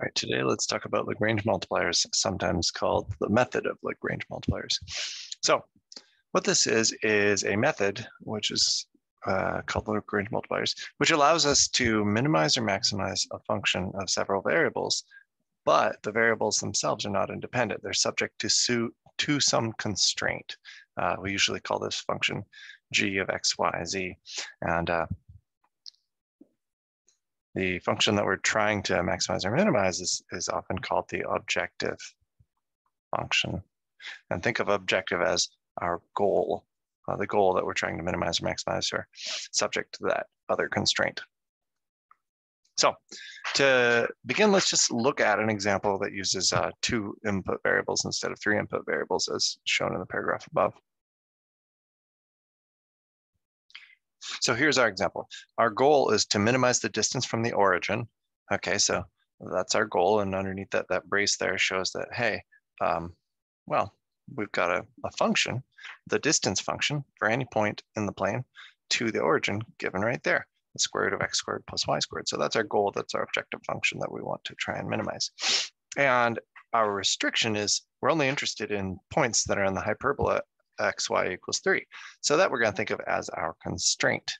All right, today let's talk about Lagrange multipliers, sometimes called the method of Lagrange multipliers. So what this is, is a method which is uh, called Lagrange multipliers, which allows us to minimize or maximize a function of several variables, but the variables themselves are not independent. They're subject to, to some constraint. Uh, we usually call this function g of x, y, z. And uh, the function that we're trying to maximize or minimize is, is often called the objective function. And think of objective as our goal, uh, the goal that we're trying to minimize or maximize or subject to that other constraint. So to begin, let's just look at an example that uses uh, two input variables instead of three input variables as shown in the paragraph above. So here's our example. Our goal is to minimize the distance from the origin. Okay, so that's our goal. And underneath that, that brace there shows that, hey, um, well, we've got a, a function, the distance function for any point in the plane to the origin given right there, the square root of x squared plus y squared. So that's our goal. That's our objective function that we want to try and minimize. And our restriction is we're only interested in points that are in the hyperbola xy equals three. So that we're gonna think of as our constraint.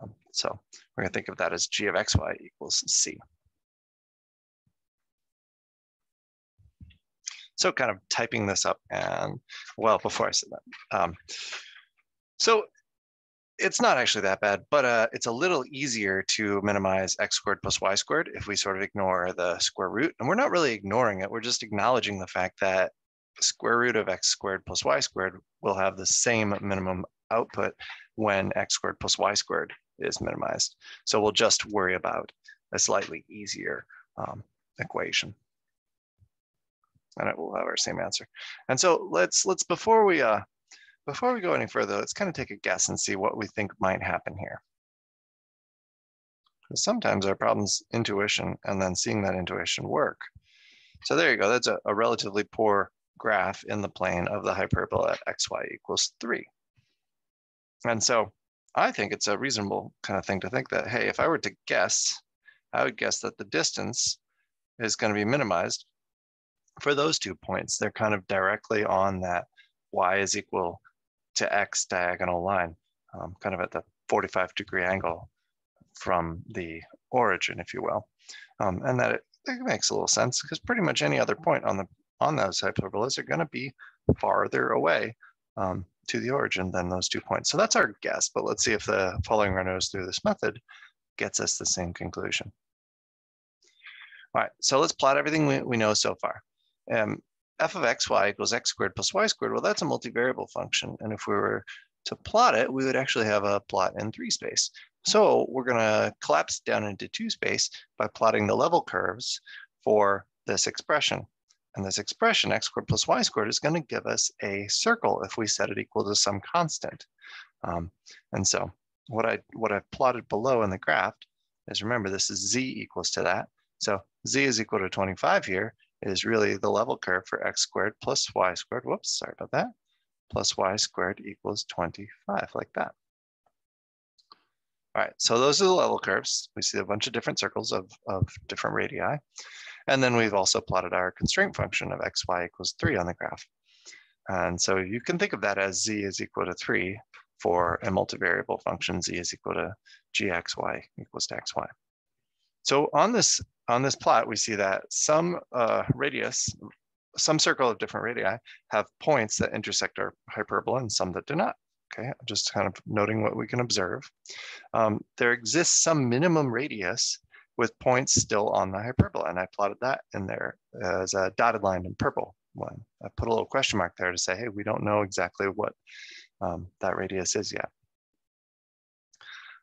Um, so we're gonna think of that as g of xy equals c. So kind of typing this up and, well, before I said that. Um, so it's not actually that bad, but uh, it's a little easier to minimize x squared plus y squared if we sort of ignore the square root. And we're not really ignoring it. We're just acknowledging the fact that square root of x squared plus y squared will have the same minimum output when x squared plus y squared is minimized. So we'll just worry about a slightly easier um, equation. And it will have our same answer. And so let's, let's before we, uh, before we go any further, let's kind of take a guess and see what we think might happen here. Sometimes our problem's intuition and then seeing that intuition work. So there you go. That's a, a relatively poor graph in the plane of the hyperbola at xy equals three. And so I think it's a reasonable kind of thing to think that, hey, if I were to guess, I would guess that the distance is going to be minimized for those two points. They're kind of directly on that y is equal to x diagonal line, um, kind of at the 45 degree angle from the origin, if you will. Um, and that it, it makes a little sense because pretty much any other point on the on those hyperbolas are going to be farther away um, to the origin than those two points. So that's our guess, but let's see if the following run through this method gets us the same conclusion. All right, so let's plot everything we, we know so far. Um, f of xy equals x squared plus y squared. Well, that's a multivariable function. And if we were to plot it, we would actually have a plot in three space. So we're gonna collapse down into two space by plotting the level curves for this expression. And this expression, x squared plus y squared, is going to give us a circle if we set it equal to some constant. Um, and so what, I, what I've plotted below in the graph is, remember, this is z equals to that. So z is equal to 25 here is really the level curve for x squared plus y squared. Whoops, sorry about that. Plus y squared equals 25, like that. All right, so those are the level curves. We see a bunch of different circles of, of different radii. And then we've also plotted our constraint function of xy equals three on the graph. And so you can think of that as z is equal to three for a multivariable function, z is equal to gxy equals to xy. So on this, on this plot, we see that some uh, radius, some circle of different radii have points that intersect our hyperbola and some that do not. Okay, just kind of noting what we can observe. Um, there exists some minimum radius with points still on the hyperbola. And I plotted that in there as a dotted line in purple one. I put a little question mark there to say, hey, we don't know exactly what um, that radius is yet.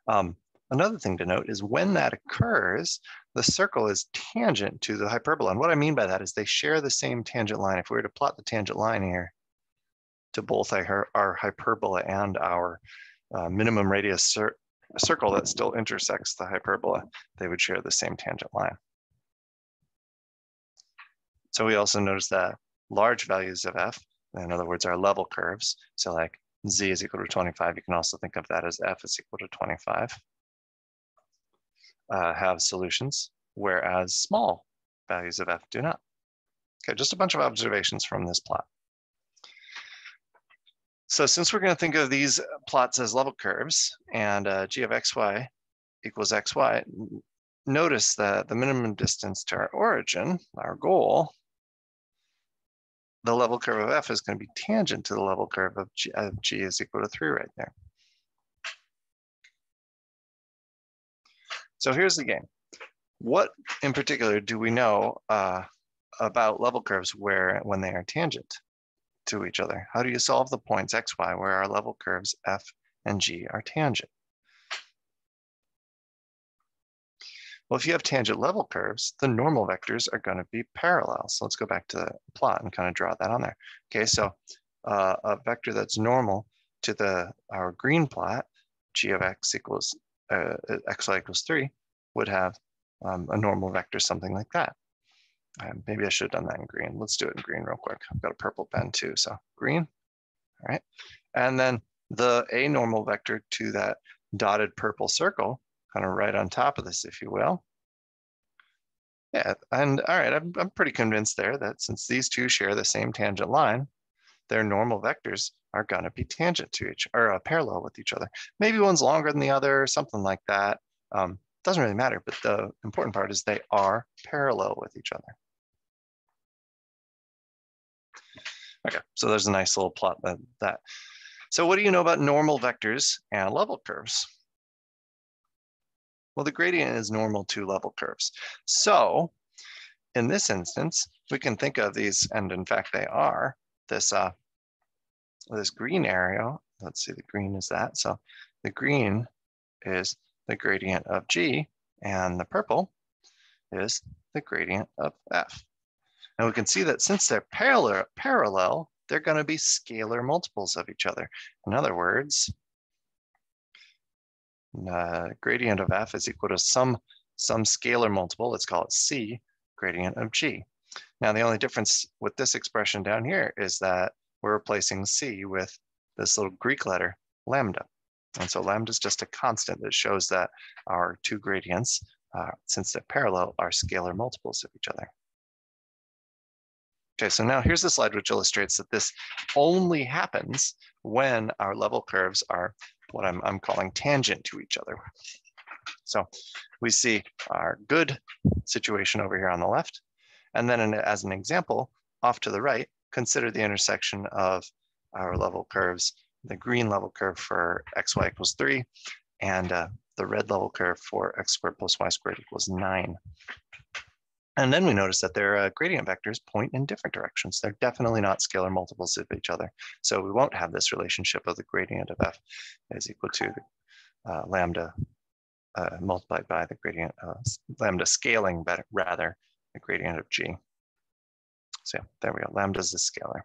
Um, another thing to note is when that occurs, the circle is tangent to the hyperbola. And what I mean by that is they share the same tangent line. If we were to plot the tangent line here to both our, our hyperbola and our uh, minimum radius a circle that still intersects the hyperbola, they would share the same tangent line. So we also notice that large values of f, in other words, our level curves, so like z is equal to 25, you can also think of that as f is equal to 25, uh, have solutions, whereas small values of f do not. Okay, just a bunch of observations from this plot. So since we're going to think of these plots as level curves and uh, g of xy equals xy, notice that the minimum distance to our origin, our goal, the level curve of f is going to be tangent to the level curve of g, of g is equal to 3 right there. So here's the game. What in particular do we know uh, about level curves where when they are tangent to each other? How do you solve the points x, y where our level curves f and g are tangent? Well, if you have tangent level curves, the normal vectors are going to be parallel. So let's go back to the plot and kind of draw that on there. Okay, so uh, a vector that's normal to the our green plot, g of x equals uh, xy equals 3, would have um, a normal vector, something like that. Um, maybe I should have done that in green. Let's do it in green real quick. I've got a purple pen too, so green, all right. And then the a normal vector to that dotted purple circle, kind of right on top of this, if you will. Yeah, and all right, I'm, I'm pretty convinced there that since these two share the same tangent line, their normal vectors are going to be tangent to each or uh, parallel with each other. Maybe one's longer than the other, something like that. Um, doesn't really matter, but the important part is they are parallel with each other. Okay, so there's a nice little plot that, that. So what do you know about normal vectors and level curves? Well, the gradient is normal to level curves. So in this instance, we can think of these, and in fact they are, this, uh, this green area, let's see, the green is that. So the green is the gradient of G, and the purple is the gradient of F. And we can see that since they're parallel, parallel they're going to be scalar multiples of each other. In other words, uh, gradient of F is equal to some, some scalar multiple, let's call it C, gradient of G. Now, the only difference with this expression down here is that we're replacing C with this little Greek letter, lambda. And so lambda is just a constant that shows that our two gradients, uh, since they're parallel, are scalar multiples of each other. Okay, so now here's the slide which illustrates that this only happens when our level curves are what I'm, I'm calling tangent to each other. So we see our good situation over here on the left. And then in, as an example, off to the right, consider the intersection of our level curves the green level curve for xy equals three, and uh, the red level curve for x squared plus y squared equals nine. And then we notice that their uh, gradient vectors point in different directions. They're definitely not scalar multiples of each other. So we won't have this relationship of the gradient of f is equal to uh, lambda uh, multiplied by the gradient, of lambda scaling better, rather, the gradient of g. So there we go, lambda is the scalar.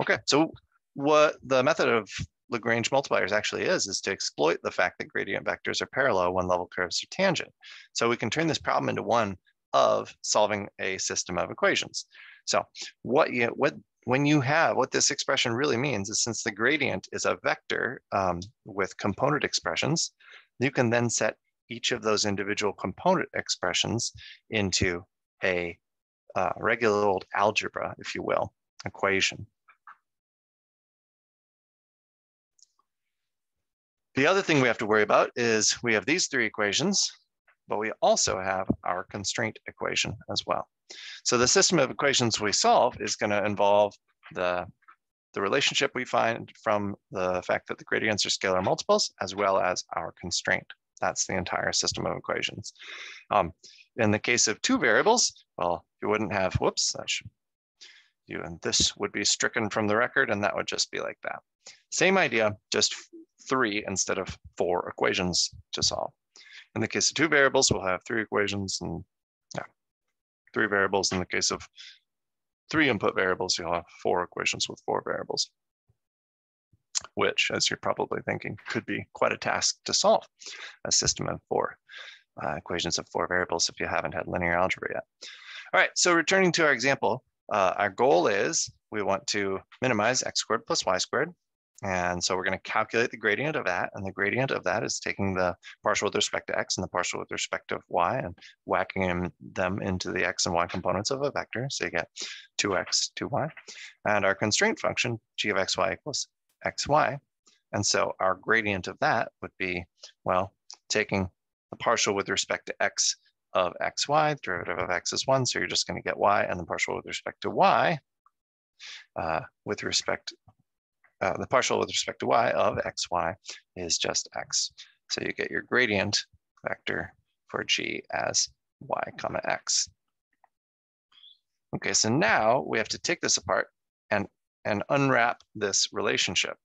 Okay, so what the method of Lagrange multipliers actually is, is to exploit the fact that gradient vectors are parallel when level curves are tangent. So we can turn this problem into one of solving a system of equations. So what you, what, when you have, what this expression really means is since the gradient is a vector um, with component expressions, you can then set each of those individual component expressions into a uh, regular old algebra, if you will, equation. The other thing we have to worry about is we have these three equations, but we also have our constraint equation as well. So the system of equations we solve is going to involve the, the relationship we find from the fact that the gradients are scalar multiples, as well as our constraint. That's the entire system of equations. Um, in the case of two variables, well, you wouldn't have, whoops, that should, you and this would be stricken from the record, and that would just be like that. Same idea, just three instead of four equations to solve. In the case of two variables, we'll have three equations and yeah, three variables. In the case of three input variables, you'll have four equations with four variables, which, as you're probably thinking, could be quite a task to solve a system of four uh, equations of four variables if you haven't had linear algebra yet. All right, so returning to our example, uh, our goal is we want to minimize x squared plus y squared And so we're going to calculate the gradient of that. And the gradient of that is taking the partial with respect to x and the partial with respect to y and whacking them into the x and y components of a vector. So you get 2x, 2y. And our constraint function, g of xy equals xy. And so our gradient of that would be, well, taking the partial with respect to x of xy, the derivative of x is one, so you're just going to get y, and the partial with respect to y, uh, with respect, uh, the partial with respect to y of xy is just x. So you get your gradient vector for g as y comma x. Okay, so now we have to take this apart and, and unwrap this relationship.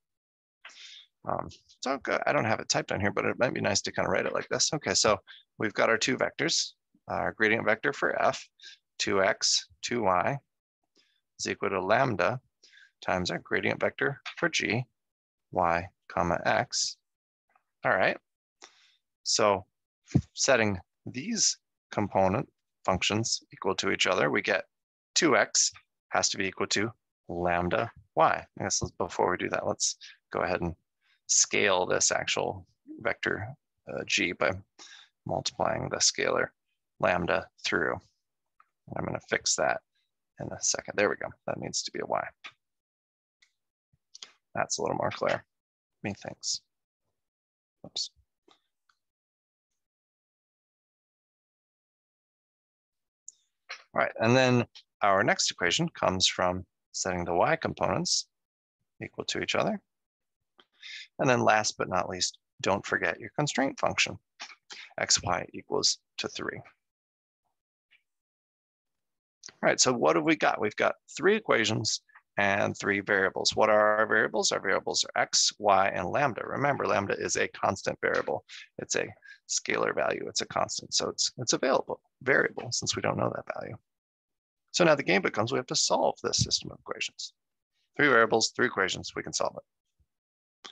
Um, so. I don't have it typed on here, but it might be nice to kind of write it like this. Okay, so we've got our two vectors. Our gradient vector for f, 2x, 2y is equal to lambda times our gradient vector for g, y comma x. All right. So setting these component functions equal to each other, we get 2x has to be equal to lambda y. I guess before we do that, let's go ahead and scale this actual vector uh, g by multiplying the scalar lambda through. I'm going to fix that in a second. There we go. That needs to be a y. That's a little more clear. Methinks. Oops. All right, and then our next equation comes from setting the y components equal to each other. And then last but not least, don't forget your constraint function, xy equals to three. All right, so what have we got? We've got three equations and three variables. What are our variables? Our variables are x, y, and lambda. Remember, lambda is a constant variable. It's a scalar value. It's a constant, so it's, it's available variable since we don't know that value. So now the game becomes we have to solve this system of equations. Three variables, three equations, we can solve it.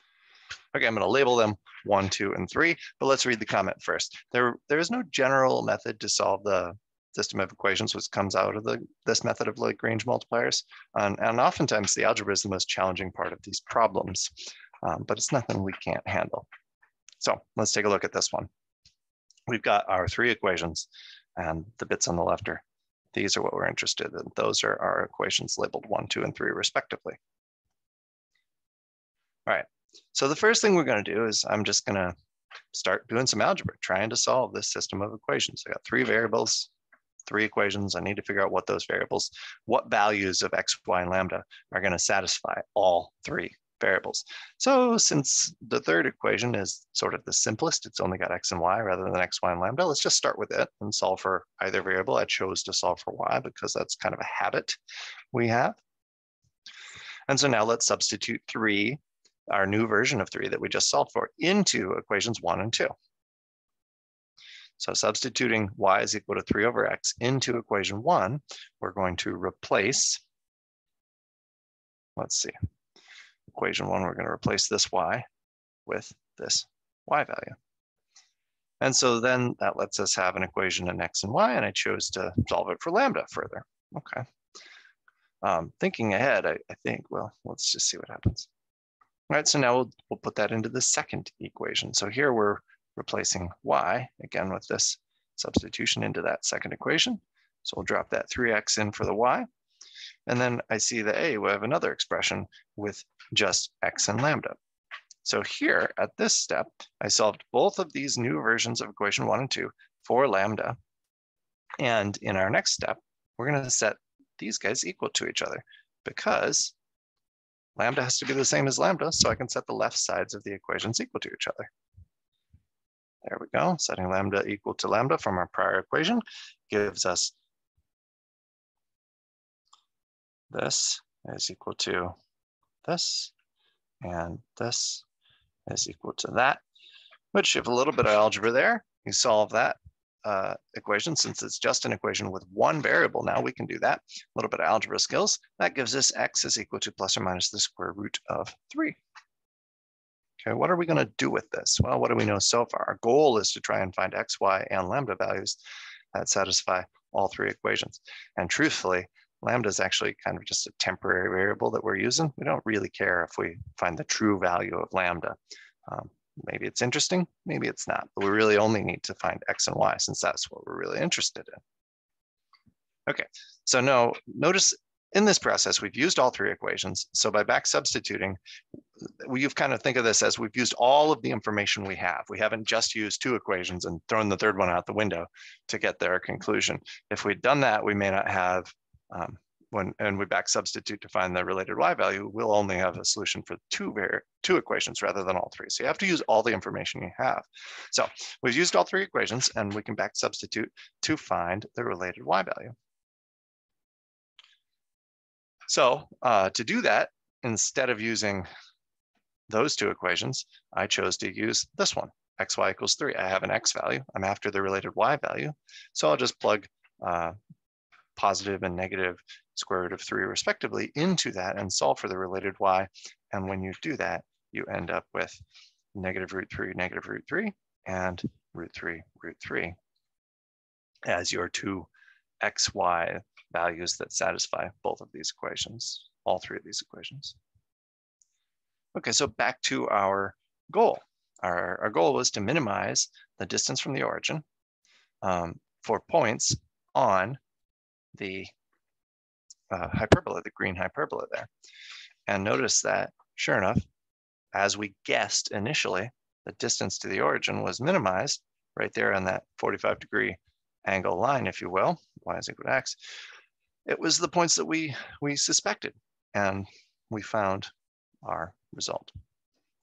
Okay, I'm going to label them one, two, and three, but let's read the comment first. There, there is no general method to solve the system of equations which comes out of the, this method of Lagrange multipliers. And, and oftentimes the algebra is the most challenging part of these problems, um, but it's nothing we can't handle. So let's take a look at this one. We've got our three equations and the bits on the left are, these are what we're interested in. Those are our equations labeled one, two, and three respectively. All right, so the first thing we're going to do is I'm just going to start doing some algebra, trying to solve this system of equations. I got three variables, three equations. I need to figure out what those variables, what values of x, y, and lambda are going to satisfy all three variables. So since the third equation is sort of the simplest, it's only got x and y rather than x, y, and lambda, let's just start with it and solve for either variable. I chose to solve for y because that's kind of a habit we have. And so now let's substitute three our new version of three that we just solved for into equations one and two. So substituting y is equal to three over x into equation one, we're going to replace, let's see, equation one, we're gonna replace this y with this y value. And so then that lets us have an equation in x and y, and I chose to solve it for lambda further. Okay. Um, thinking ahead, I, I think, well, let's just see what happens. All right, so now we'll, we'll put that into the second equation. So here we're replacing y, again with this substitution into that second equation. So we'll drop that 3x in for the y. And then I see the a, we have another expression with just x and lambda. So here at this step, I solved both of these new versions of equation one and two for lambda. And in our next step, we're gonna set these guys equal to each other because Lambda has to be the same as lambda, so I can set the left sides of the equations equal to each other. There we go, setting lambda equal to lambda from our prior equation gives us this is equal to this, and this is equal to that, which if a little bit of algebra there, you solve that uh, equation, since it's just an equation with one variable now, we can do that. A little bit of algebra skills. That gives us x is equal to plus or minus the square root of 3. Okay, what are we going to do with this? Well, what do we know so far? Our goal is to try and find x, y, and lambda values that satisfy all three equations. And truthfully, lambda is actually kind of just a temporary variable that we're using. We don't really care if we find the true value of lambda. Um, maybe it's interesting, maybe it's not, but we really only need to find x and y since that's what we're really interested in. Okay, so now notice in this process, we've used all three equations. So by back substituting, you've kind of think of this as we've used all of the information we have. We haven't just used two equations and thrown the third one out the window to get their conclusion. If we'd done that, we may not have, um, when and we back substitute to find the related y value, we'll only have a solution for two, two equations rather than all three. So you have to use all the information you have. So we've used all three equations and we can back substitute to find the related y value. So uh, to do that, instead of using those two equations, I chose to use this one, xy equals three. I have an x value, I'm after the related y value. So I'll just plug uh, positive and negative square root of three respectively into that and solve for the related y. And when you do that, you end up with negative root three, negative root three, and root three, root three as your two xy values that satisfy both of these equations, all three of these equations. Okay, so back to our goal. Our, our goal was to minimize the distance from the origin um, for points on the uh, hyperbola, the green hyperbola there. And notice that, sure enough, as we guessed initially, the distance to the origin was minimized right there on that 45 degree angle line, if you will, y is equal to x it was the points that we, we suspected and we found our result.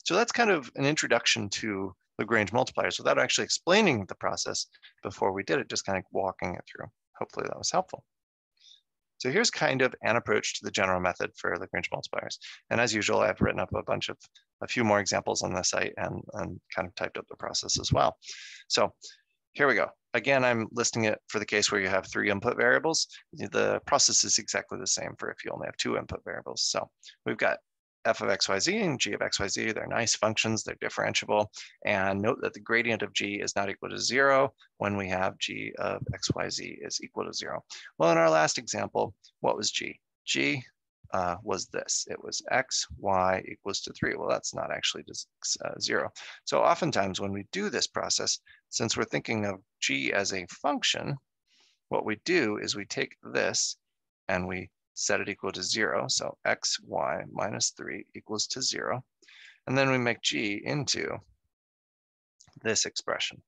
So that's kind of an introduction to Lagrange multipliers without actually explaining the process before we did it, just kind of walking it through. Hopefully that was helpful. So here's kind of an approach to the general method for Lagrange multipliers. And as usual, I've written up a bunch of, a few more examples on the site and, and kind of typed up the process as well. So here we go. Again, I'm listing it for the case where you have three input variables. The process is exactly the same for if you only have two input variables. So we've got f of xyz and g of xyz. They're nice functions, they're differentiable. And note that the gradient of g is not equal to zero when we have g of xyz is equal to zero. Well, in our last example, what was g? g uh, was this. It was x, y equals to three. Well, that's not actually just uh, zero. So oftentimes when we do this process, since we're thinking of g as a function, what we do is we take this and we set it equal to zero. So x, y minus three equals to zero. And then we make g into this expression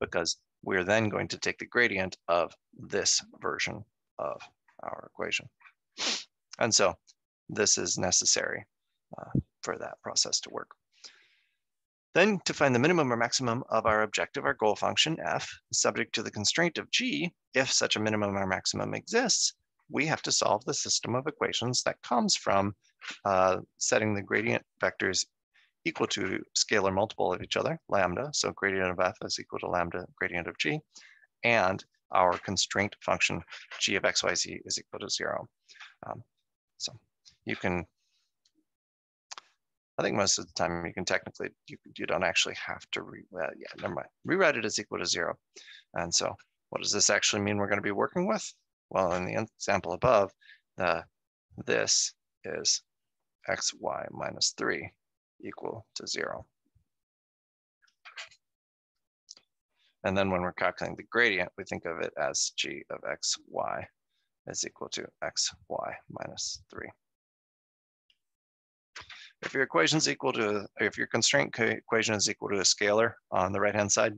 because we're then going to take the gradient of this version of our equation. And so this is necessary uh, for that process to work. Then to find the minimum or maximum of our objective, our goal function f, subject to the constraint of g, if such a minimum or maximum exists, we have to solve the system of equations that comes from uh, setting the gradient vectors equal to scalar multiple of each other, lambda, so gradient of f is equal to lambda gradient of g, and our constraint function g of xyz is equal to zero. Um, so you can, I think most of the time you can technically, you, you don't actually have to, re, uh, yeah, never mind. Rewrite it as equal to zero. And so what does this actually mean we're gonna be working with? Well, in the example above, the, this is xy minus three equal to zero. And then when we're calculating the gradient, we think of it as g of xy is equal to xy minus 3. If your equation is equal to, if your constraint equation is equal to a scalar on the right-hand side,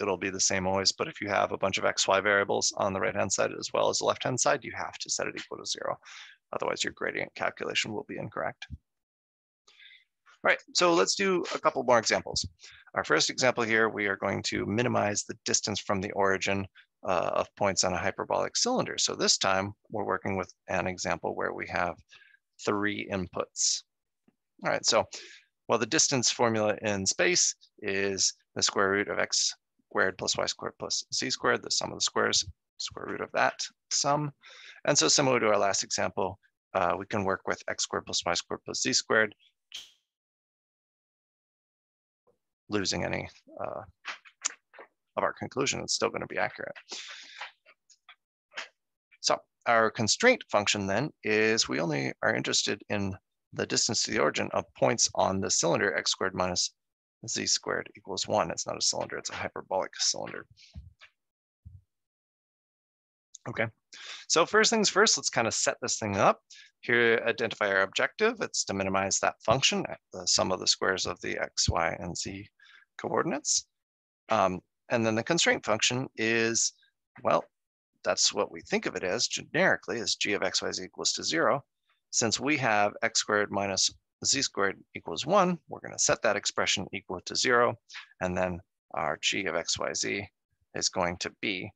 it'll be the same always. But if you have a bunch of xy variables on the right-hand side as well as the left-hand side, you have to set it equal to zero. Otherwise, your gradient calculation will be incorrect. All right, so let's do a couple more examples. Our first example here, we are going to minimize the distance from the origin uh, of points on a hyperbolic cylinder. So this time we're working with an example where we have three inputs. All right, so well, the distance formula in space is the square root of x squared plus y squared plus z squared, the sum of the squares, square root of that sum. And so similar to our last example, uh, we can work with x squared plus y squared plus z squared, losing any uh, of our conclusion, it's still going to be accurate. So our constraint function then is we only are interested in the distance to the origin of points on the cylinder x squared minus z squared equals one. It's not a cylinder, it's a hyperbolic cylinder. Okay, so first things first, let's kind of set this thing up. Here, identify our objective. It's to minimize that function, at the sum of the squares of the x, y, and z coordinates. Um, and then the constraint function is, well, that's what we think of it as generically as g of x, y, z equals to zero. Since we have x squared minus z squared equals one, we're gonna set that expression equal to zero. And then our g of x, y, z is going to be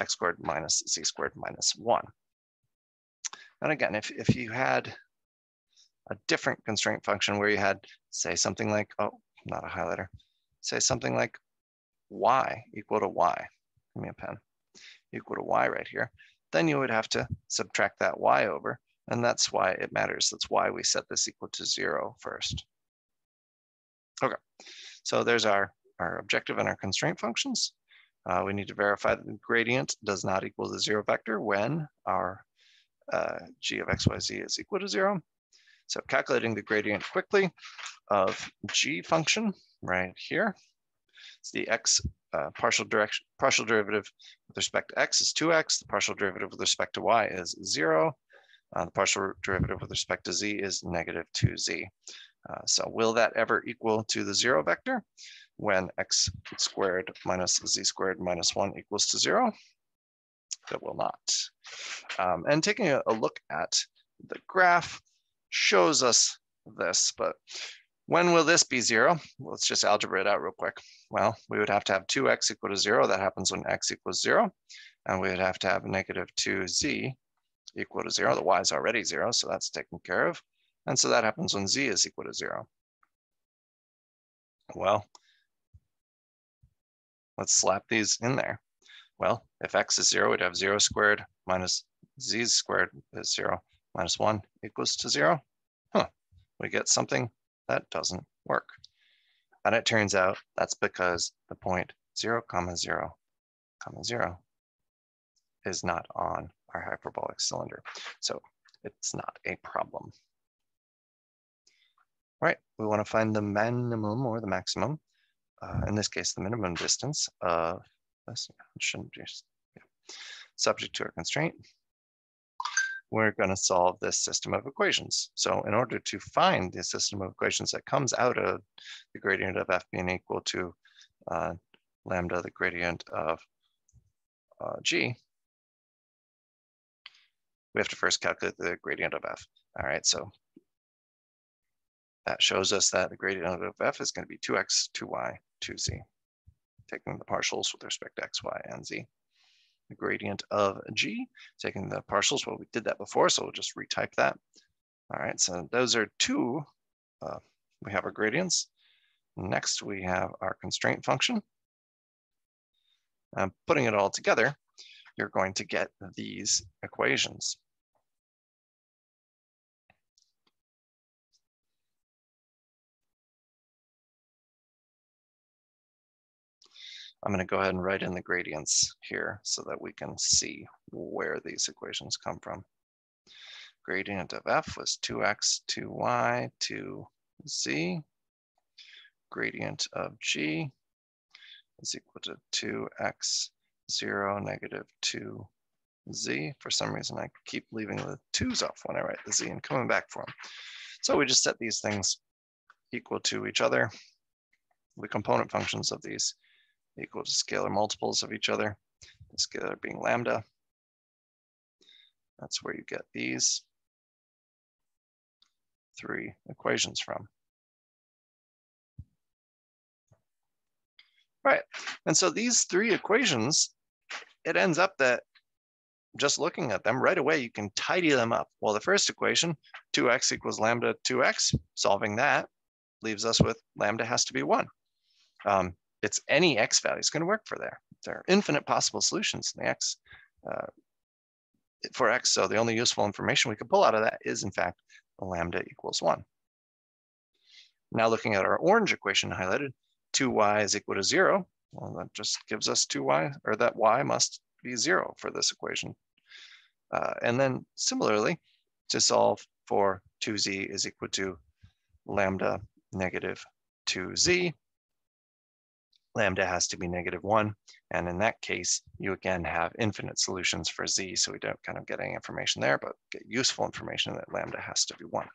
x squared minus z squared minus one. And again, if, if you had a different constraint function where you had, say something like, oh, not a highlighter, say something like y equal to y, give me a pen, equal to y right here, then you would have to subtract that y over, and that's why it matters. That's why we set this equal to zero first. Okay, so there's our, our objective and our constraint functions. Uh, we need to verify that the gradient does not equal the zero vector when our uh, g of xyz is equal to zero. So calculating the gradient quickly of g function right here. The x uh, partial direction, partial derivative with respect to x is 2x. The partial derivative with respect to y is zero. Uh, the partial derivative with respect to z is negative 2z. Uh, so will that ever equal to the zero vector when x squared minus z squared minus one equals to zero? That will not. Um, and taking a, a look at the graph shows us this, but when will this be zero? Let's just algebra it out real quick. Well, we would have to have 2x equal to zero. That happens when x equals zero. And we would have to have negative 2z equal to zero. The y is already zero, so that's taken care of. And so that happens when z is equal to zero. Well, let's slap these in there. Well, if x is zero, we'd have zero squared minus z squared is zero minus one equals to zero. Huh, we get something that doesn't work. And it turns out that's because the point zero comma zero comma zero is not on our hyperbolic cylinder. So it's not a problem. Right, we want to find the minimum or the maximum, uh, in this case, the minimum distance of this shouldn't just yeah. subject to a constraint we're going to solve this system of equations. So in order to find the system of equations that comes out of the gradient of f being equal to uh, lambda, the gradient of uh, g, we have to first calculate the gradient of f. All right, so that shows us that the gradient of f is going to be 2x, 2y, 2z, taking the partials with respect to x, y, and z the gradient of g, taking the partials. Well, we did that before, so we'll just retype that. All right, so those are two. Uh, we have our gradients. Next, we have our constraint function. And putting it all together, you're going to get these equations. I'm going to go ahead and write in the gradients here so that we can see where these equations come from. Gradient of f was 2x, 2y, 2z. Gradient of g is equal to 2x, 0, negative 2z. For some reason, I keep leaving the 2's off when I write the z and coming back for them. So we just set these things equal to each other, the component functions of these equal to scalar multiples of each other, the scalar being lambda. That's where you get these three equations from. Right, and so these three equations, it ends up that just looking at them right away, you can tidy them up. Well, the first equation, 2x equals lambda 2x, solving that leaves us with lambda has to be one. Um, it's any x value is going to work for there. There are infinite possible solutions in the x uh, for x. So the only useful information we can pull out of that is in fact lambda equals one. Now looking at our orange equation highlighted, 2y is equal to zero. Well, that just gives us 2y, or that y must be zero for this equation. Uh, and then similarly, to solve for 2z is equal to lambda negative 2z, lambda has to be negative one. And in that case, you again have infinite solutions for z. So we don't kind of get any information there, but get useful information that lambda has to be one.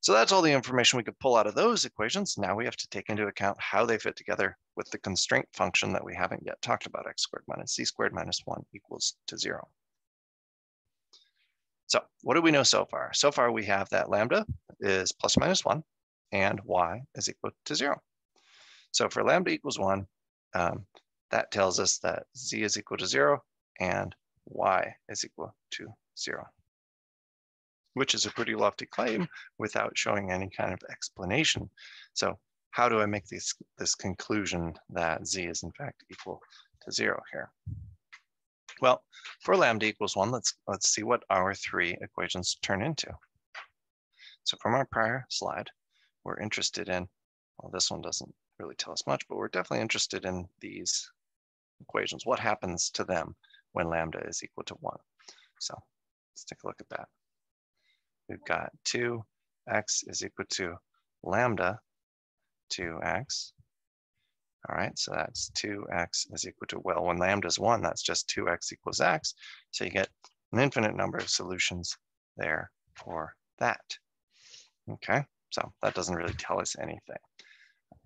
So that's all the information we could pull out of those equations. Now we have to take into account how they fit together with the constraint function that we haven't yet talked about, x squared minus c squared minus one equals to zero. So what do we know so far? So far we have that lambda is plus or minus one and y is equal to zero. So for lambda equals one, um, that tells us that z is equal to zero and y is equal to zero, which is a pretty lofty claim without showing any kind of explanation. So how do I make this, this conclusion that z is in fact equal to zero here? Well, for lambda equals one, let's, let's see what our three equations turn into. So from our prior slide, we're interested in, well, this one doesn't really tell us much, but we're definitely interested in these equations. What happens to them when lambda is equal to one? So let's take a look at that. We've got 2x is equal to lambda 2x. All right, so that's 2x is equal to, well, when lambda is 1, that's just 2x equals x. So you get an infinite number of solutions there for that. Okay, so that doesn't really tell us anything.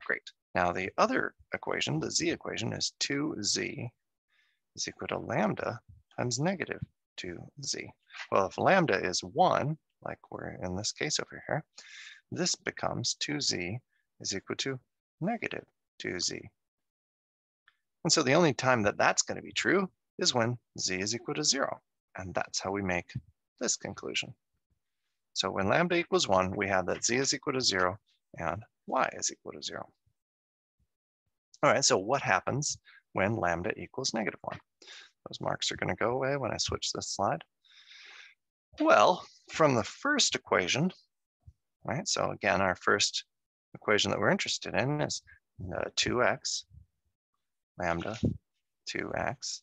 Great. Now the other equation, the z equation, is 2z is equal to lambda times negative 2z. Well, if lambda is 1, like we're in this case over here, this becomes 2z is equal to negative 2z. And so the only time that that's going to be true is when z is equal to 0. And that's how we make this conclusion. So when lambda equals 1, we have that z is equal to 0 and y is equal to 0. All right, so what happens when lambda equals negative 1? Those marks are going to go away when I switch this slide. Well, from the first equation, right, so again, our first equation that we're interested in is uh, 2x lambda 2x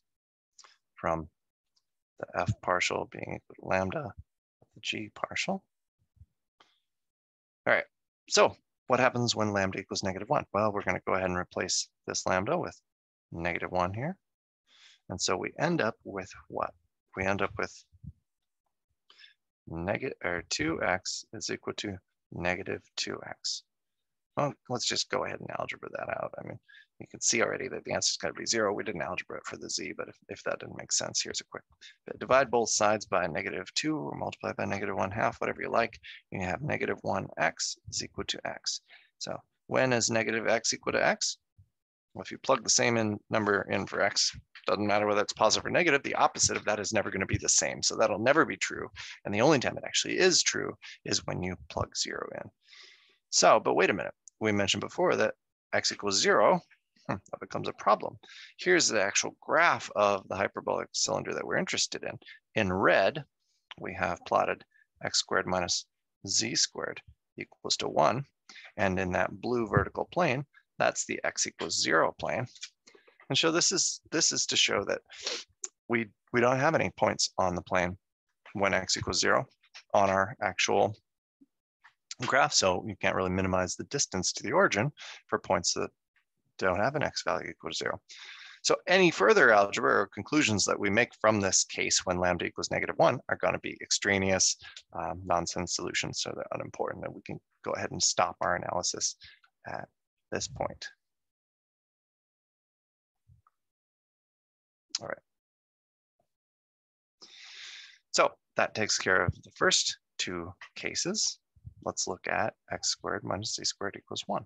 from the f partial being equal to lambda the g partial. All right, so what happens when lambda equals negative one? Well, we're gonna go ahead and replace this lambda with negative one here. And so we end up with what? We end up with negative or 2x is equal to negative 2x. Well, let's just go ahead and algebra that out. I mean, you can see already that the answer is going to be zero. We didn't algebra for the z, but if, if that didn't make sense, here's a quick bit. Divide both sides by negative two or multiply by negative one half, whatever you like. You have negative one x is equal to x. So when is negative x equal to x? Well, if you plug the same in number in for x, doesn't matter whether it's positive or negative, the opposite of that is never going to be the same. So that'll never be true. And the only time it actually is true is when you plug zero in. So, but wait a minute. We mentioned before that x equals zero Hmm, that becomes a problem. Here's the actual graph of the hyperbolic cylinder that we're interested in. In red, we have plotted x squared minus z squared equals to one. And in that blue vertical plane, that's the x equals zero plane. And so this is this is to show that we we don't have any points on the plane when x equals zero on our actual graph. So you can't really minimize the distance to the origin for points that don't have an x value equal to zero. So any further algebra or conclusions that we make from this case when lambda equals negative one are going to be extraneous um, nonsense solutions, so they're unimportant, and we can go ahead and stop our analysis at this point. All right. So that takes care of the first two cases. Let's look at x squared minus z squared equals one.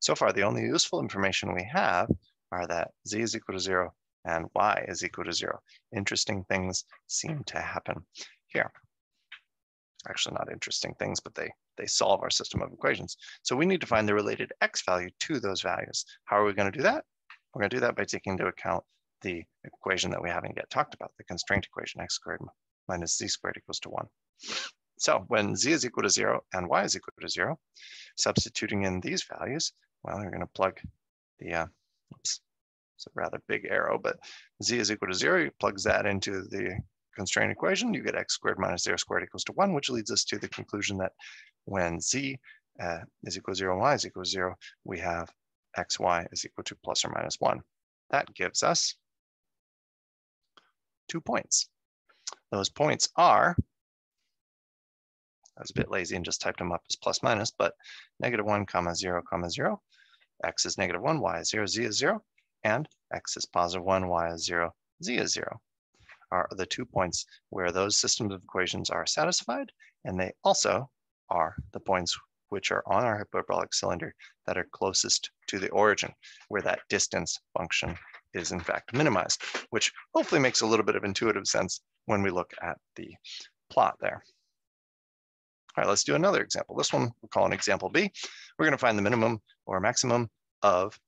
So far, the only useful information we have are that z is equal to zero and y is equal to zero. Interesting things seem to happen here. Actually, not interesting things, but they, they solve our system of equations. So we need to find the related x value to those values. How are we going to do that? We're going to do that by taking into account the equation that we haven't yet talked about, the constraint equation, x squared minus z squared equals to one. So when z is equal to zero and y is equal to zero, substituting in these values, well, you're going to plug the, uh, oops, It's a rather big arrow, but z is equal to zero. You plugs that into the constraint equation, you get x squared minus zero squared equals to one, which leads us to the conclusion that when z uh, is equal to zero and y is equal to zero, we have xy is equal to plus or minus one. That gives us two points. Those points are, I was a bit lazy and just typed them up as plus minus, but negative one comma zero comma zero, x is negative one, y is zero, z is zero, and x is positive one, y is zero, z is zero are the two points where those systems of equations are satisfied, and they also are the points which are on our hyperbolic cylinder that are closest to the origin, where that distance function is in fact minimized, which hopefully makes a little bit of intuitive sense when we look at the plot there. All right, let's do another example. This one we'll call an example B. We're gonna find the minimum or maximum of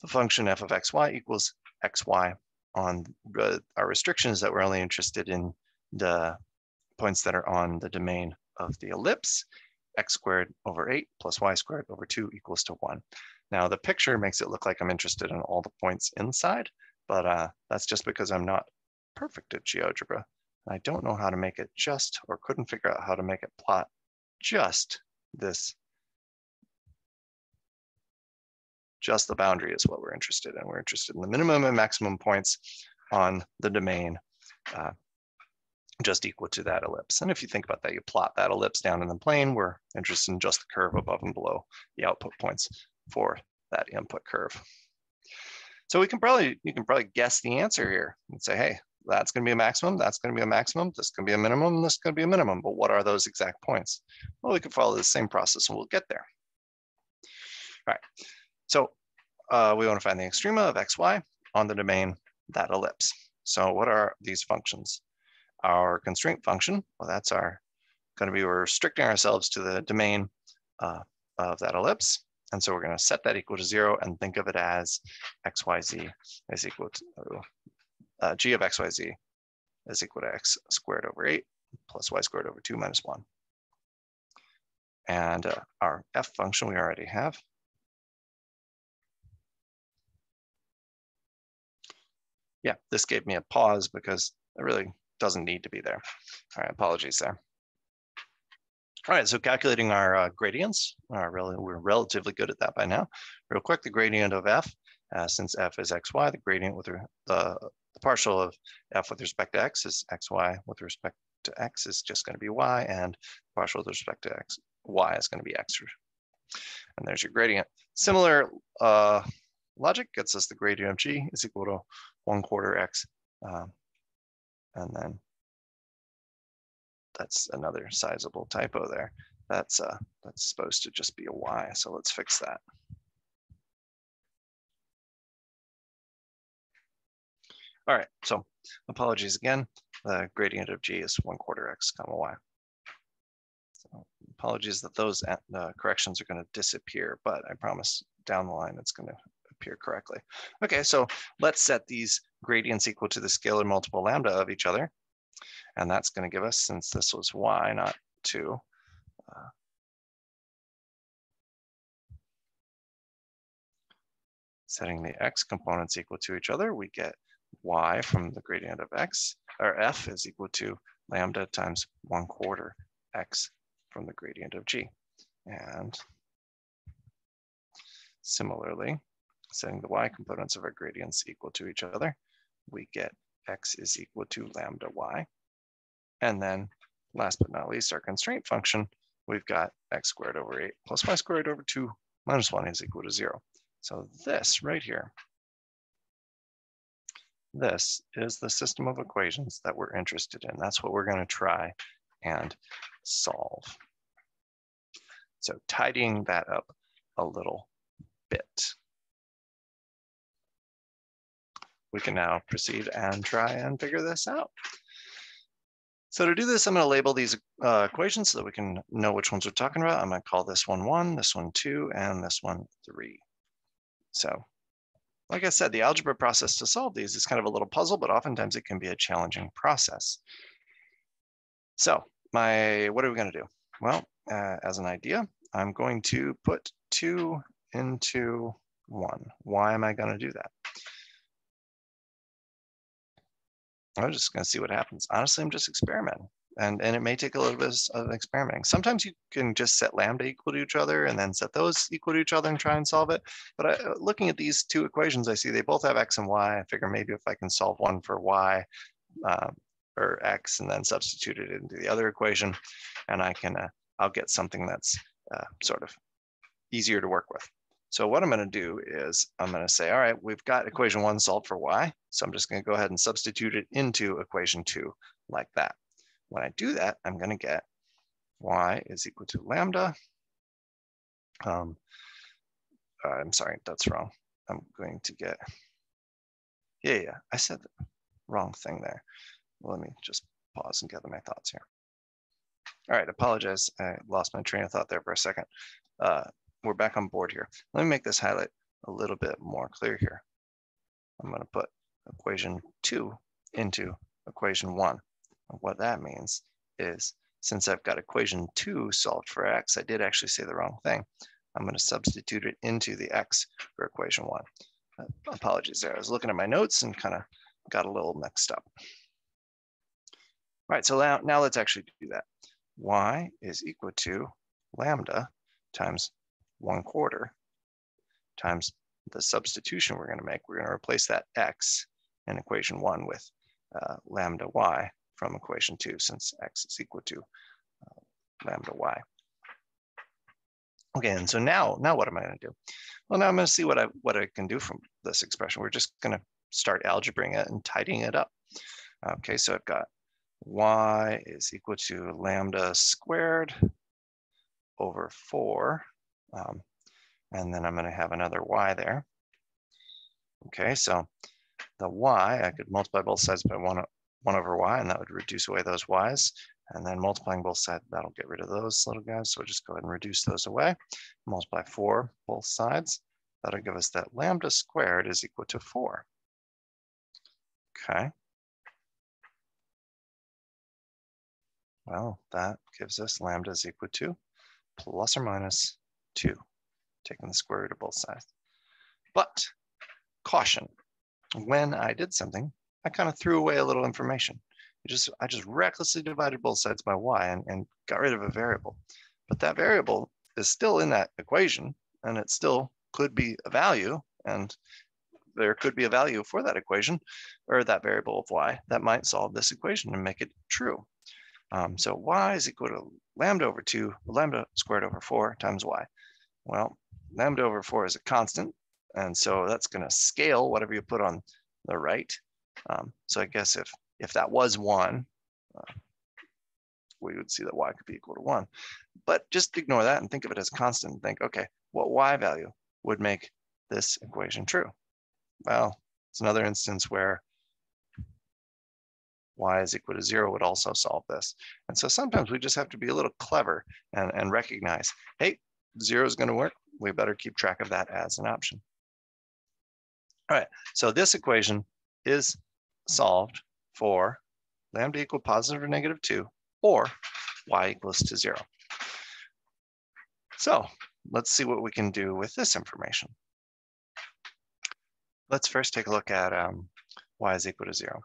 the function f of xy equals xy on uh, our restrictions that we're only interested in the points that are on the domain of the ellipse, x squared over 8 plus y squared over 2 equals to 1. Now the picture makes it look like I'm interested in all the points inside, but uh, that's just because I'm not perfect at GeoGebra. I don't know how to make it just, or couldn't figure out how to make it plot just this just the boundary is what we're interested in. We're interested in the minimum and maximum points on the domain uh, just equal to that ellipse. And if you think about that, you plot that ellipse down in the plane, we're interested in just the curve above and below the output points for that input curve. So we can probably, you can probably guess the answer here and say, hey, that's gonna be a maximum, that's gonna be a maximum, this is gonna be a minimum, this is gonna be a minimum, but what are those exact points? Well, we can follow the same process and we'll get there. All right, so uh, we want to find the extrema of xy on the domain that ellipse. So what are these functions? Our constraint function, well, that's our going to be we're restricting ourselves to the domain uh, of that ellipse. And so we're going to set that equal to zero and think of it as xyz is equal to uh, g of xyz is equal to x squared over 8 plus y squared over 2 minus 1. And uh, our f function we already have yeah, this gave me a pause because it really doesn't need to be there. All right, apologies there. All right, so calculating our uh, gradients, uh, really, we're relatively good at that by now. Real quick, the gradient of f, uh, since f is xy, the gradient with the, the partial of f with respect to x is xy with respect to x is just going to be y, and partial with respect to x, y is going to be x. And there's your gradient. Similar uh, logic gets us the gradient of g is equal to one quarter x. Um, and then that's another sizable typo there. That's, uh, that's supposed to just be a y, so let's fix that. All right, so apologies again. The gradient of g is one quarter x comma y. So apologies that those uh, corrections are going to disappear, but I promise down the line it's going appear correctly. Okay, so let's set these gradients equal to the scalar multiple lambda of each other. And that's going to give us, since this was y, not 2, uh, setting the x components equal to each other, we get y from the gradient of x, or f is equal to lambda times 1 quarter x from the gradient of g. And similarly, setting the y components of our gradients equal to each other, we get x is equal to lambda y. And then last but not least, our constraint function, we've got x squared over 8 plus y squared over 2 minus 1 is equal to 0. So this right here, this is the system of equations that we're interested in. That's what we're going to try and solve. So tidying that up a little bit we can now proceed and try and figure this out. So to do this, I'm going to label these uh, equations so that we can know which ones we're talking about. I'm going to call this one one, this one two, and this one three. So like I said, the algebra process to solve these is kind of a little puzzle, but oftentimes it can be a challenging process. So my, what are we going to do? Well, uh, as an idea, I'm going to put two into one. Why am I going to do that? I'm just going to see what happens. Honestly, I'm just experimenting. And, and it may take a little bit of experimenting. Sometimes you can just set lambda equal to each other and then set those equal to each other and try and solve it. But I, looking at these two equations, I see they both have x and y. I figure maybe if I can solve one for y uh, or x and then substitute it into the other equation, and I can, uh, I'll get something that's uh, sort of easier to work with. So what I'm going to do is I'm going to say, all right, we've got equation one solved for y. So I'm just going to go ahead and substitute it into equation two like that. When I do that, I'm going to get y is equal to lambda. Um, uh, I'm sorry, that's wrong. I'm going to get, yeah, yeah, I said the wrong thing there. Let me just pause and gather my thoughts here. All right, apologize. I lost my train of thought there for a second. Uh, we're back on board here. Let me make this highlight a little bit more clear here. I'm going to put equation two into equation one. And what that means is since I've got equation two solved for x, I did actually say the wrong thing. I'm going to substitute it into the x for equation one. Uh, apologies there. I was looking at my notes and kind of got a little mixed up. All right, so now, now let's actually do that. y is equal to lambda times 1 quarter times the substitution we're going to make. We're going to replace that x in equation 1 with uh, lambda y from equation 2 since x is equal to uh, lambda y. Okay, and so now, now what am I going to do? Well, now I'm going to see what I what I can do from this expression. We're just going to start algebraing it and tidying it up. Okay, so I've got y is equal to lambda squared over 4 um, and then I'm going to have another y there. Okay, so the y, I could multiply both sides by 1, 1 over y, and that would reduce away those y's. And then multiplying both sides, that'll get rid of those little guys. So we'll just go ahead and reduce those away. Multiply 4 both sides. That'll give us that lambda squared is equal to 4. Okay. Well, that gives us lambda is equal to plus or minus 2, taking the square root of both sides. But caution, when I did something, I kind of threw away a little information. I just, I just recklessly divided both sides by y and, and got rid of a variable. But that variable is still in that equation and it still could be a value and there could be a value for that equation or that variable of y that might solve this equation and make it true. Um, so y is equal to lambda over 2, lambda squared over 4 times y. Well, lambda over 4 is a constant, and so that's going to scale whatever you put on the right. Um, so I guess if, if that was 1, uh, we would see that y could be equal to 1. But just ignore that and think of it as a constant and think, okay, what y value would make this equation true? Well, it's another instance where y is equal to zero would also solve this. And so sometimes we just have to be a little clever and, and recognize, hey, zero is going to work. We better keep track of that as an option. All right, so this equation is solved for lambda equal positive or negative two, or y equals to zero. So let's see what we can do with this information. Let's first take a look at um, y is equal to zero.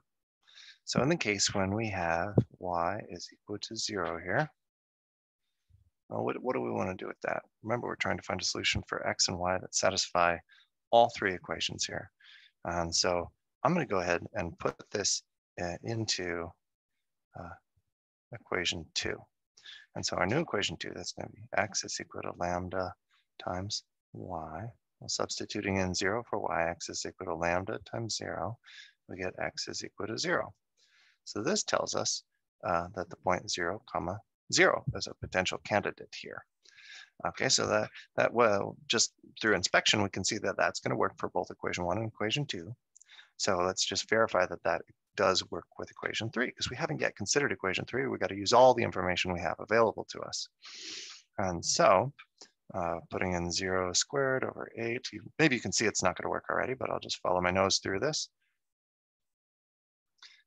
So in the case when we have y is equal to zero here, well, what, what do we want to do with that? Remember, we're trying to find a solution for x and y that satisfy all three equations here. And so I'm going to go ahead and put this uh, into uh, equation two. And so our new equation two, that's going to be x is equal to lambda times y. Well, substituting in zero for y, x is equal to lambda times zero. We get x is equal to zero. So this tells us uh, that the point zero comma zero is a potential candidate here. Okay, so that, that well, just through inspection, we can see that that's gonna work for both equation one and equation two. So let's just verify that that does work with equation three, because we haven't yet considered equation three. We gotta use all the information we have available to us. And so uh, putting in zero squared over eight, maybe you can see it's not gonna work already, but I'll just follow my nose through this.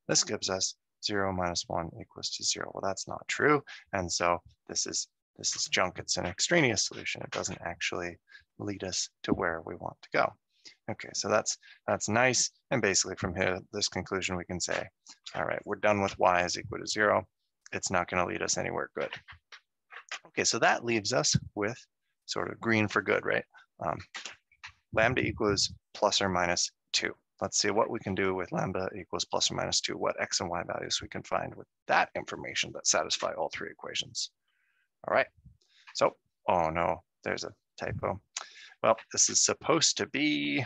This gives us 0 minus 1 equals to 0. Well, that's not true. And so this is this is junk. It's an extraneous solution. It doesn't actually lead us to where we want to go. Okay, so that's that's nice. And basically from here, this conclusion, we can say, all right, we're done with y is equal to zero. It's not gonna lead us anywhere good. Okay, so that leaves us with sort of green for good, right? Um, lambda equals plus or minus two. Let's see what we can do with lambda equals plus or minus two, what x and y values we can find with that information that satisfy all three equations. All right, so, oh no, there's a typo. Well, this is supposed to be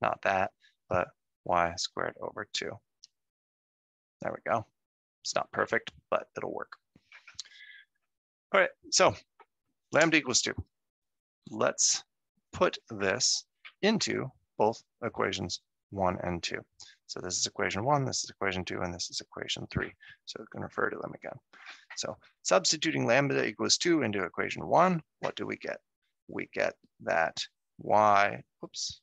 not that, but y squared over two. There we go. It's not perfect, but it'll work. All right, so lambda equals two. Let's put this into both equations one and two. So this is equation one, this is equation two, and this is equation three. So we can refer to them again. So substituting lambda equals two into equation one, what do we get? We get that y, oops,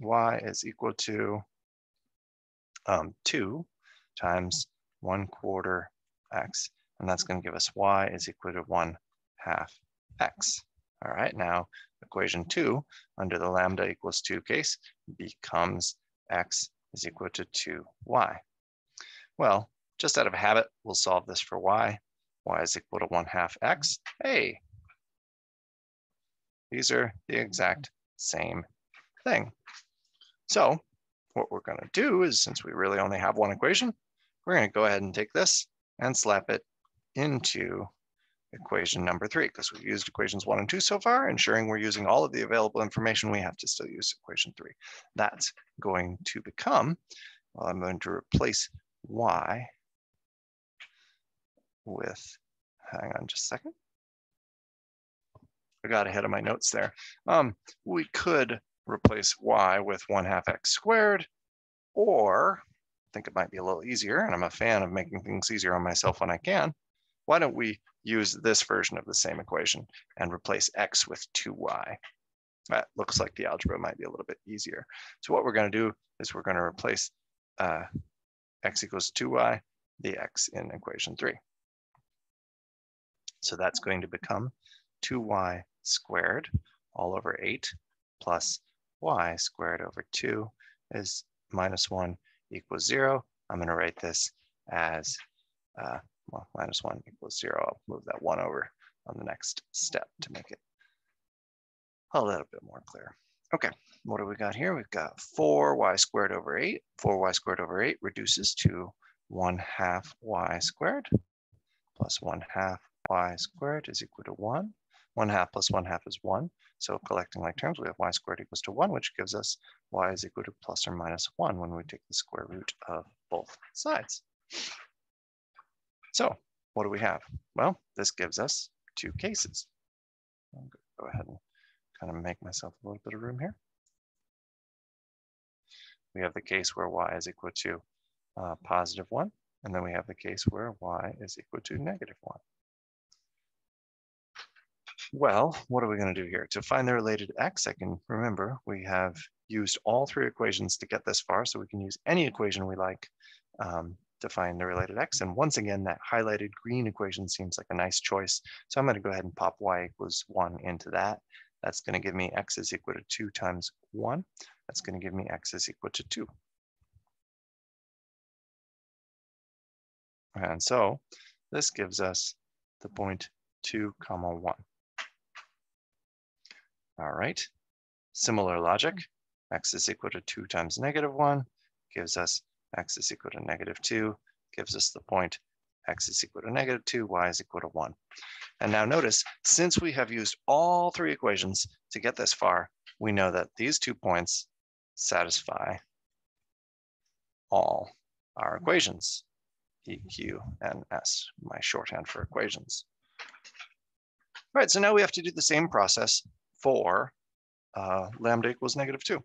y is equal to um, two times one quarter x, and that's gonna give us y is equal to one half x. All right, now equation two under the lambda equals two case becomes x is equal to 2y. Well, just out of habit, we'll solve this for y. y is equal to 1 half x. Hey, these are the exact same thing. So what we're going to do is, since we really only have one equation, we're going to go ahead and take this and slap it into equation number three, because we've used equations one and two so far, ensuring we're using all of the available information, we have to still use equation three. That's going to become, well, I'm going to replace y with, hang on just a second. I got ahead of my notes there. Um, we could replace y with one half x squared, or I think it might be a little easier, and I'm a fan of making things easier on myself when I can. Why don't we use this version of the same equation and replace x with 2y. That looks like the algebra might be a little bit easier. So what we're going to do is we're going to replace uh, x equals 2y, the x in equation 3. So that's going to become 2y squared all over 8 plus y squared over 2 is minus 1 equals 0. I'm going to write this as uh, minus one equals zero. I'll move that one over on the next step to make it a little bit more clear. Okay, what do we got here? We've got four y squared over eight. Four y squared over eight reduces to one half y squared plus one half y squared is equal to one. One half plus one half is one. So collecting like terms, we have y squared equals to one, which gives us y is equal to plus or minus one when we take the square root of both sides. So what do we have? Well, this gives us two cases. I'll go ahead and kind of make myself a little bit of room here. We have the case where y is equal to uh, positive 1, and then we have the case where y is equal to negative 1. Well, what are we going to do here? To find the related x, I can remember we have used all three equations to get this far, so we can use any equation we like um, to find the related x. And once again, that highlighted green equation seems like a nice choice. So I'm going to go ahead and pop y equals 1 into that. That's going to give me x is equal to 2 times 1. That's going to give me x is equal to 2. And so this gives us the point 2 comma 1. All right, similar logic, x is equal to 2 times negative 1 gives us x is equal to negative 2 gives us the point x is equal to negative 2, y is equal to 1. And now notice, since we have used all three equations to get this far, we know that these two points satisfy all our equations, P, Q, and S, my shorthand for equations. All right, so now we have to do the same process for uh, lambda equals negative 2.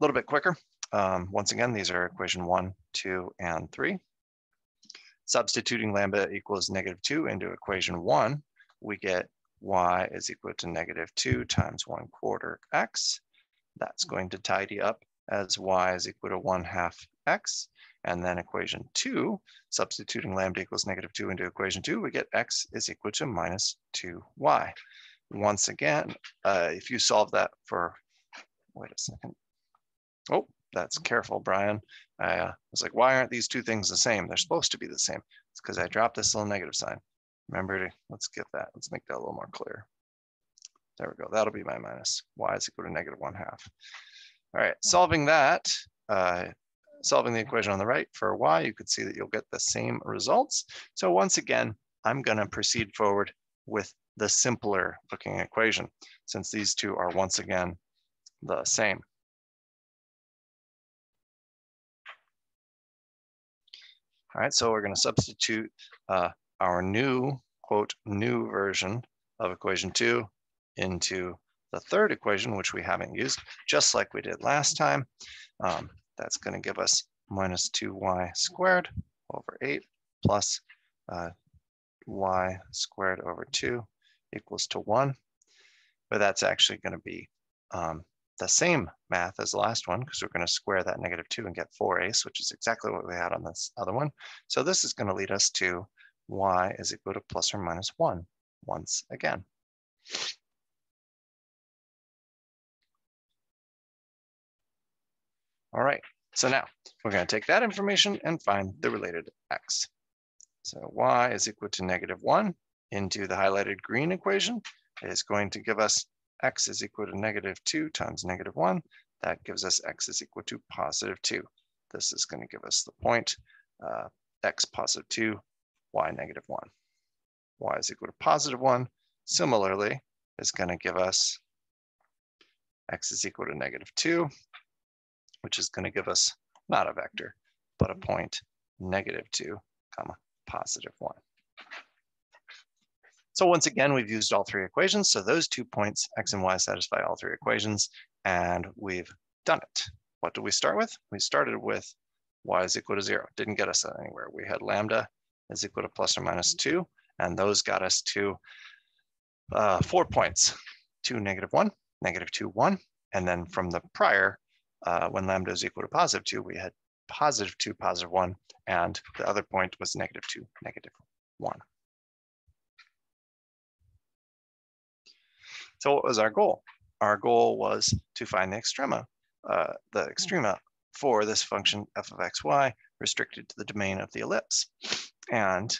Little bit quicker. Um, once again, these are equation one, two, and three. Substituting lambda equals negative two into equation one, we get y is equal to negative two times one quarter x. That's going to tidy up as y is equal to one half x. And then equation two, substituting lambda equals negative two into equation two, we get x is equal to minus two y. once again, uh, if you solve that for, wait a second. Oh, that's careful, Brian. I uh, was like, why aren't these two things the same? They're supposed to be the same. It's because I dropped this little negative sign. Remember to, let's get that. Let's make that a little more clear. There we go. That'll be my minus. Y is equal to negative one half. All right, solving that, uh, solving the equation on the right for y, you could see that you'll get the same results. So once again, I'm gonna proceed forward with the simpler looking equation, since these two are once again the same. All right, so we're gonna substitute uh, our new, quote, new version of equation two into the third equation, which we haven't used, just like we did last time. Um, that's going to give us minus 2y squared over 8 plus uh, y squared over 2 equals to 1. But that's actually going to be um, the same math as the last one because we're going to square that negative 2 and get 4ace, which is exactly what we had on this other one. So this is going to lead us to y is equal to plus or minus 1 once again. All right, so now we're going to take that information and find the related x. So y is equal to negative 1 into the highlighted green equation is going to give us x is equal to negative 2 times negative 1. That gives us x is equal to positive 2. This is going to give us the point uh, x positive 2, y negative 1. y is equal to positive 1. Similarly, is going to give us x is equal to negative 2 which is going to give us not a vector, but a point negative 2, comma, positive 1. So once again, we've used all three equations. So those two points, x and y, satisfy all three equations, and we've done it. What did we start with? We started with y is equal to 0. Didn't get us anywhere. We had lambda is equal to plus or minus 2, and those got us to uh, four points, 2, negative 1, negative 2, 1. And then from the prior, uh, when lambda is equal to positive two, we had positive two, positive one, and the other point was negative two, negative one. So what was our goal? Our goal was to find the extrema, uh, the extrema for this function f of xy restricted to the domain of the ellipse. And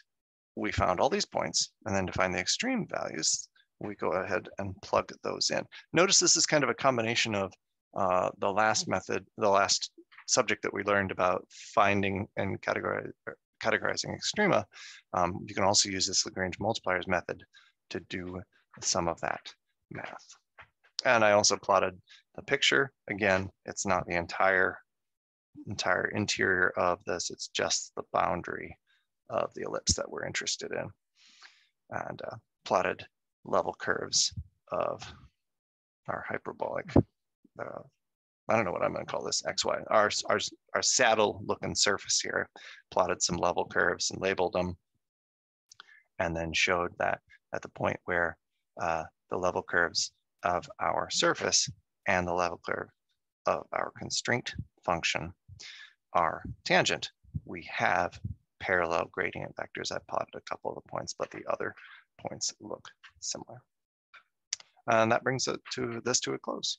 we found all these points, and then to find the extreme values, we go ahead and plug those in. Notice this is kind of a combination of uh, the last method, the last subject that we learned about finding and categorize, categorizing extrema, um, you can also use this Lagrange multipliers method to do some of that math. And I also plotted the picture. Again, it's not the entire entire interior of this, it's just the boundary of the ellipse that we're interested in. And uh, plotted level curves of our hyperbolic uh, I don't know what I'm going to call this XY, our, our, our saddle looking surface here, plotted some level curves and labeled them, and then showed that at the point where uh, the level curves of our surface and the level curve of our constraint function are tangent, we have parallel gradient vectors. I plotted a couple of the points, but the other points look similar. And that brings it to this to a close.